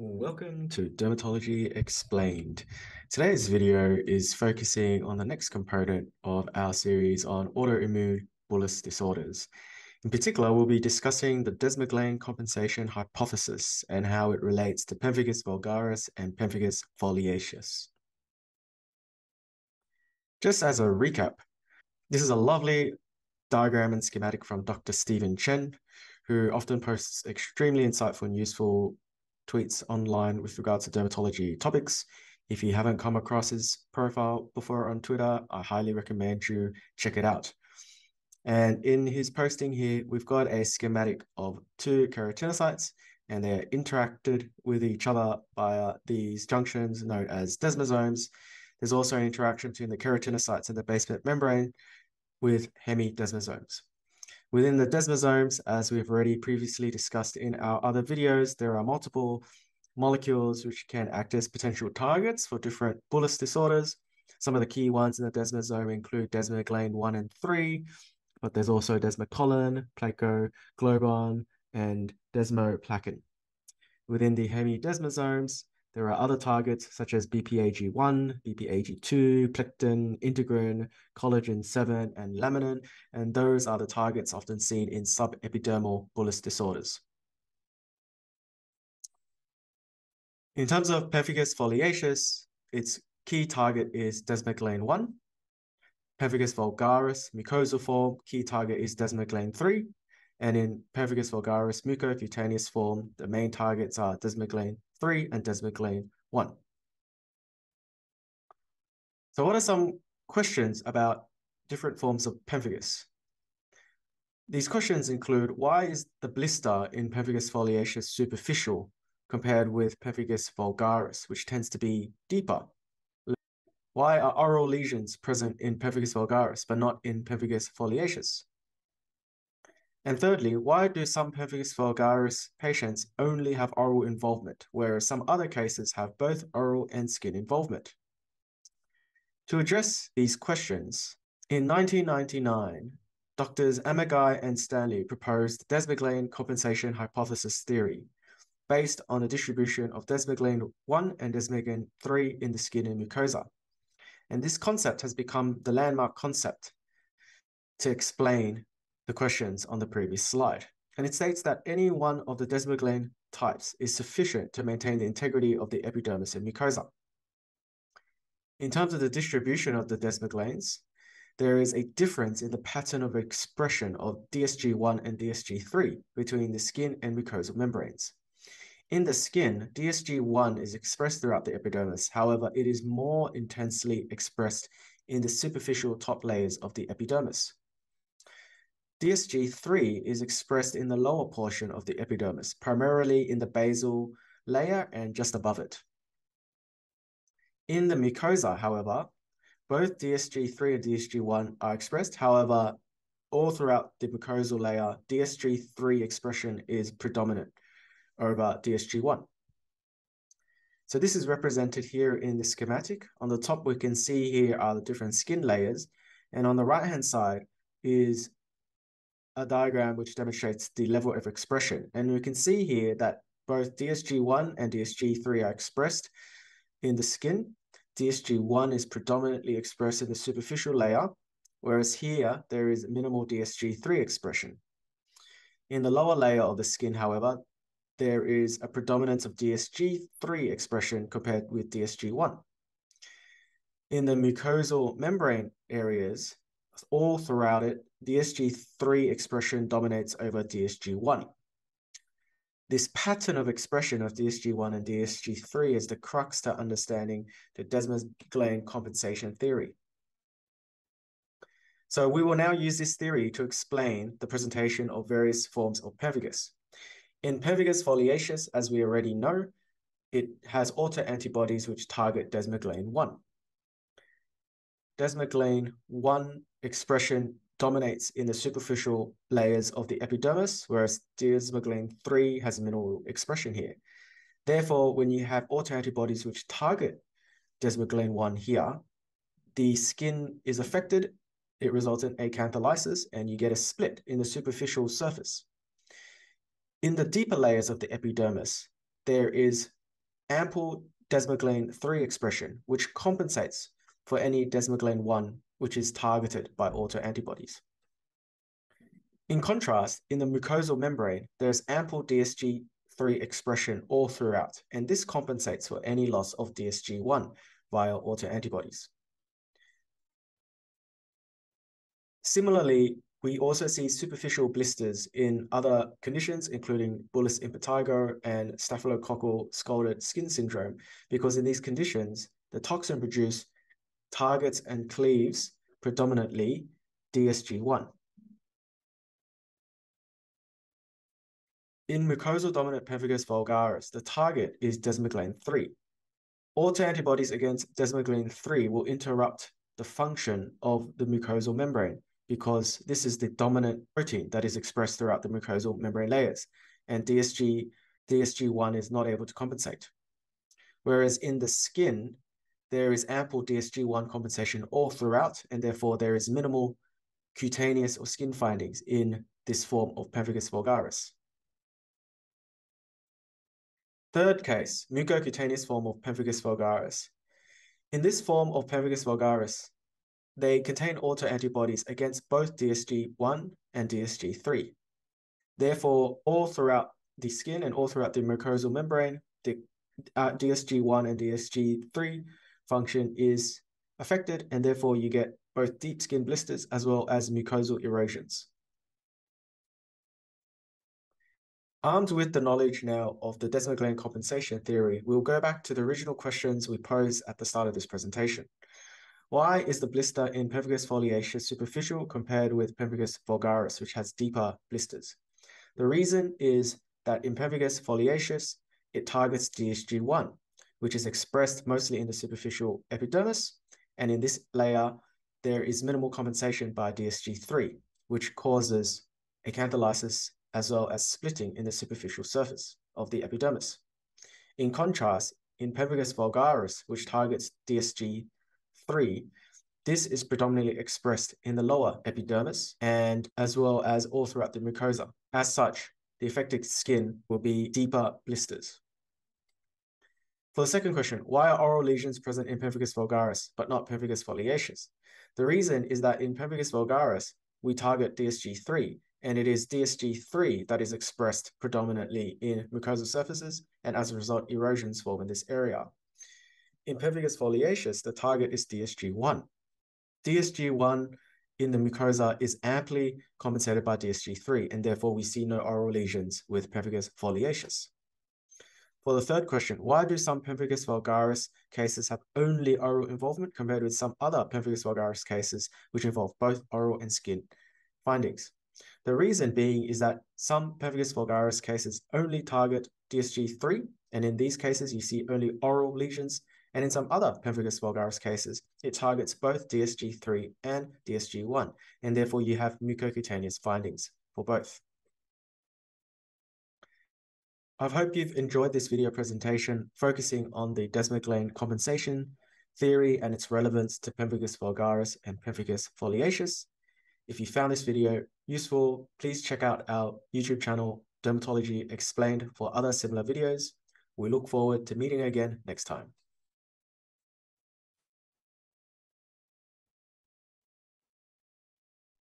Welcome to Dermatology Explained. Today's video is focusing on the next component of our series on autoimmune bullous disorders. In particular, we'll be discussing the desmoglein compensation hypothesis and how it relates to pemphigus vulgaris and pemphigus foliaceus. Just as a recap, this is a lovely diagram and schematic from Dr. Stephen Chen, who often posts extremely insightful and useful tweets online with regards to dermatology topics. If you haven't come across his profile before on Twitter, I highly recommend you check it out. And in his posting here, we've got a schematic of two keratinocytes and they're interacted with each other via these junctions known as desmosomes. There's also an interaction between the keratinocytes and the basement membrane with hemidesmosomes. Within the desmosomes, as we've already previously discussed in our other videos, there are multiple molecules which can act as potential targets for different bullous disorders. Some of the key ones in the desmosome include desmoglein 1 and 3, but there's also desmocollin, plakoglobin, and desmoplakin. Within the hemidesmosomes, there are other targets such as BPAG1, BPAG2, plectin, integrin, collagen 7, and laminin, and those are the targets often seen in subepidermal bullous disorders. In terms of pemphigus foliaceus, its key target is desmoglein 1. Pemphigus vulgaris mucosal form, key target is desmoglein 3. And in pemphigus vulgaris mucocutaneous form, the main targets are desmoglein 3 and Desmond desmoglein 1. So what are some questions about different forms of pemphigus? These questions include, why is the blister in pemphigus foliaceus superficial compared with pemphigus vulgaris, which tends to be deeper? Why are oral lesions present in pemphigus vulgaris, but not in pemphigus foliaceus? And thirdly, why do some pemphigus vulgaris patients only have oral involvement, whereas some other cases have both oral and skin involvement? To address these questions, in 1999, Doctors Amagai and Stanley proposed desmoglein compensation hypothesis theory based on the distribution of desmoglein 1 and desmoglein 3 in the skin and mucosa. And this concept has become the landmark concept to explain the questions on the previous slide. And it states that any one of the desmoglein types is sufficient to maintain the integrity of the epidermis and mucosa. In terms of the distribution of the desmogleins, there is a difference in the pattern of expression of DSG1 and DSG3 between the skin and mucosal membranes. In the skin, DSG1 is expressed throughout the epidermis. However, it is more intensely expressed in the superficial top layers of the epidermis. DSG3 is expressed in the lower portion of the epidermis, primarily in the basal layer and just above it. In the mucosa, however, both DSG3 and DSG1 are expressed. However, all throughout the mucosal layer, DSG3 expression is predominant over DSG1. So this is represented here in the schematic. On the top, we can see here are the different skin layers. And on the right-hand side is a diagram which demonstrates the level of expression. And we can see here that both DSG1 and DSG3 are expressed in the skin. DSG1 is predominantly expressed in the superficial layer, whereas here there is minimal DSG3 expression. In the lower layer of the skin, however, there is a predominance of DSG3 expression compared with DSG1. In the mucosal membrane areas, all throughout it, DSG3 expression dominates over DSG1. This pattern of expression of DSG1 and DSG3 is the crux to understanding the desmoglein compensation theory. So we will now use this theory to explain the presentation of various forms of pemphigus. In pemphigus foliaceus, as we already know, it has autoantibodies which target desmoglein 1. Desmoglein 1 expression dominates in the superficial layers of the epidermis, whereas desmoglein 3 has minimal expression here. Therefore, when you have autoantibodies which target desmoglein 1 here, the skin is affected, it results in acantholysis, and you get a split in the superficial surface. In the deeper layers of the epidermis, there is ample desmoglein 3 expression, which compensates for any desmoglein 1 which is targeted by autoantibodies. In contrast, in the mucosal membrane, there's ample DSG3 expression all throughout, and this compensates for any loss of DSG1 via autoantibodies. Similarly, we also see superficial blisters in other conditions, including bullous impetigo and staphylococcal scalded skin syndrome, because in these conditions, the toxin produced targets and cleaves predominantly DSG1. In mucosal dominant pemphigus vulgaris, the target is desmoglein 3. Autoantibodies against desmoglein 3 will interrupt the function of the mucosal membrane because this is the dominant protein that is expressed throughout the mucosal membrane layers, and DSG, DSG1 is not able to compensate. Whereas in the skin, there is ample DSG1 compensation all throughout, and therefore there is minimal cutaneous or skin findings in this form of pemphigus vulgaris. Third case, mucocutaneous form of pemphigus vulgaris. In this form of pemphigus vulgaris, they contain autoantibodies against both DSG1 and DSG3. Therefore, all throughout the skin and all throughout the mucosal membrane, the uh, DSG1 and DSG3 function is affected, and therefore you get both deep skin blisters as well as mucosal erosions. Armed with the knowledge now of the desmoglein compensation theory, we'll go back to the original questions we posed at the start of this presentation. Why is the blister in pemphigus foliaceus superficial compared with pemphigus vulgaris, which has deeper blisters? The reason is that in pemphigus foliaceus, it targets DSG1, which is expressed mostly in the superficial epidermis. And in this layer, there is minimal compensation by DSG3, which causes acantholysis as well as splitting in the superficial surface of the epidermis. In contrast, in Pemphigus vulgaris, which targets DSG3, this is predominantly expressed in the lower epidermis and as well as all throughout the mucosa. As such, the affected skin will be deeper blisters. For the second question, why are oral lesions present in pemphigus vulgaris but not pemphigus foliaceus? The reason is that in pemphigus vulgaris, we target DSG3, and it is DSG3 that is expressed predominantly in mucosal surfaces, and as a result, erosions form in this area. In pemphigus foliaceus, the target is DSG1. DSG1 in the mucosa is amply compensated by DSG3, and therefore we see no oral lesions with pemphigus foliaceus. For the third question, why do some pemphigus vulgaris cases have only oral involvement compared with some other pemphigus vulgaris cases which involve both oral and skin findings? The reason being is that some pemphigus vulgaris cases only target DSG3, and in these cases you see only oral lesions, and in some other pemphigus vulgaris cases, it targets both DSG3 and DSG1, and therefore you have mucocutaneous findings for both. I hope you've enjoyed this video presentation focusing on the desmoglein compensation theory and its relevance to pemphigus vulgaris and pemphigus foliaceus. If you found this video useful, please check out our YouTube channel, Dermatology Explained, for other similar videos. We look forward to meeting again next time.